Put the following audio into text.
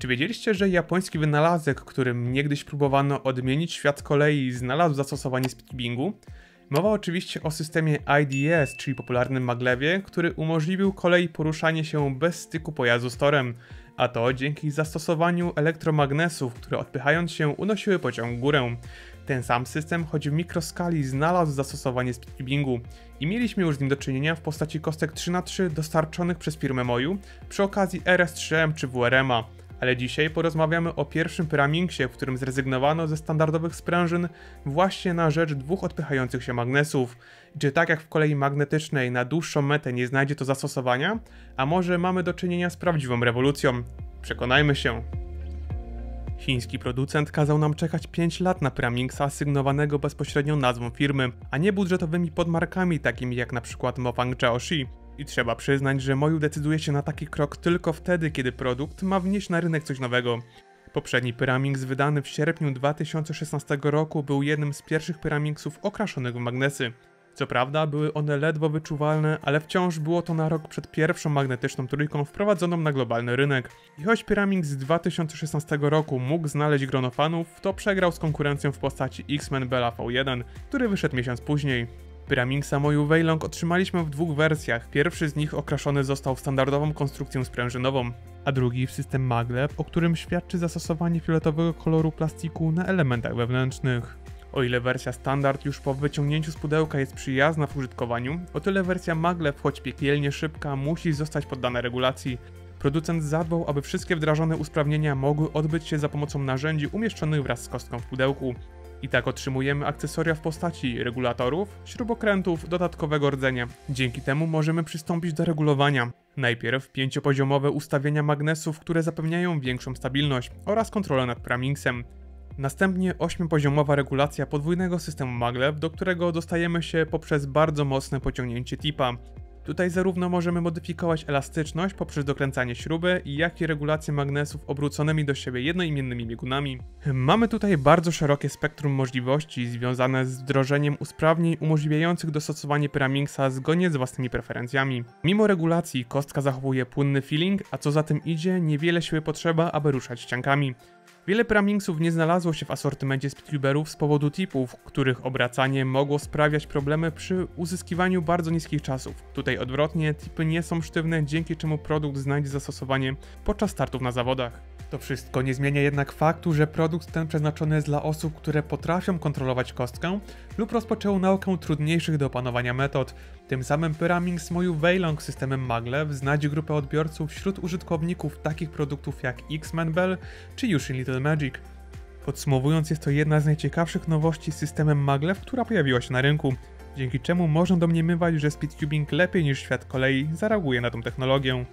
Czy wiedzieliście, że japoński wynalazek, którym niegdyś próbowano odmienić świat kolei, znalazł zastosowanie speedbingu? Mowa oczywiście o systemie IDS, czyli popularnym maglewie, który umożliwił kolei poruszanie się bez styku pojazdu z torem, a to dzięki zastosowaniu elektromagnesów, które odpychając się unosiły pociąg górę. Ten sam system, choć w mikroskali, znalazł zastosowanie speedbingu i mieliśmy już z nim do czynienia w postaci kostek 3x3 dostarczonych przez firmę Moju przy okazji RS3M czy WRM-a ale dzisiaj porozmawiamy o pierwszym Pyramingsie, w którym zrezygnowano ze standardowych sprężyn właśnie na rzecz dwóch odpychających się magnesów. Czy tak jak w kolei magnetycznej na dłuższą metę nie znajdzie to zastosowania? A może mamy do czynienia z prawdziwą rewolucją? Przekonajmy się. Chiński producent kazał nam czekać 5 lat na Pyramingsa sygnowanego bezpośrednio nazwą firmy, a nie budżetowymi podmarkami takimi jak na przykład Mofang Jiaoshi. I trzeba przyznać, że Moju decyduje się na taki krok tylko wtedy, kiedy produkt ma wnieść na rynek coś nowego. Poprzedni Pyramix wydany w sierpniu 2016 roku był jednym z pierwszych Pyramingsów okraszonych w magnesy. Co prawda były one ledwo wyczuwalne, ale wciąż było to na rok przed pierwszą magnetyczną trójką wprowadzoną na globalny rynek. I choć Pyramix z 2016 roku mógł znaleźć grono fanów, to przegrał z konkurencją w postaci X-Men Bella V1, który wyszedł miesiąc później. Pyraming Samoju Weilong otrzymaliśmy w dwóch wersjach. Pierwszy z nich okraszony został w standardową konstrukcję sprężynową, a drugi w system maglev, o którym świadczy zastosowanie fioletowego koloru plastiku na elementach wewnętrznych. O ile wersja standard już po wyciągnięciu z pudełka jest przyjazna w użytkowaniu, o tyle wersja maglev, choć piekielnie szybka, musi zostać poddana regulacji. Producent zadbał, aby wszystkie wdrażane usprawnienia mogły odbyć się za pomocą narzędzi umieszczonych wraz z kostką w pudełku. I tak otrzymujemy akcesoria w postaci regulatorów, śrubokrętów, dodatkowego rdzenia. Dzięki temu możemy przystąpić do regulowania. Najpierw pięciopoziomowe ustawienia magnesów, które zapewniają większą stabilność oraz kontrolę nad pramingsem. Następnie ośmiopoziomowa regulacja podwójnego systemu maglev, do którego dostajemy się poprzez bardzo mocne pociągnięcie tipa. Tutaj zarówno możemy modyfikować elastyczność poprzez dokręcanie śruby, jak i regulację magnesów obróconymi do siebie jednoimiennymi biegunami. Mamy tutaj bardzo szerokie spektrum możliwości związane z wdrożeniem usprawnień umożliwiających dostosowanie Pyramingsa zgodnie z własnymi preferencjami. Mimo regulacji kostka zachowuje płynny feeling, a co za tym idzie, niewiele siły potrzeba, aby ruszać ściankami. Wiele Pramingsów nie znalazło się w asortymencie speedcuberów z powodu tipów, których obracanie mogło sprawiać problemy przy uzyskiwaniu bardzo niskich czasów. Tutaj odwrotnie, tipy nie są sztywne, dzięki czemu produkt znajdzie zastosowanie podczas startów na zawodach. To wszystko nie zmienia jednak faktu, że produkt ten przeznaczony jest dla osób, które potrafią kontrolować kostkę lub rozpoczęły naukę trudniejszych do opanowania metod. Tym samym Pyramings Moju Weilong systemem Maglev znajdzie grupę odbiorców wśród użytkowników takich produktów jak X-Men Bell czy Yushin Little Magic. Podsumowując, jest to jedna z najciekawszych nowości z systemem Maglev, która pojawiła się na rynku, dzięki czemu można domniemywać, że speedcubing lepiej niż świat kolei zareaguje na tą technologię.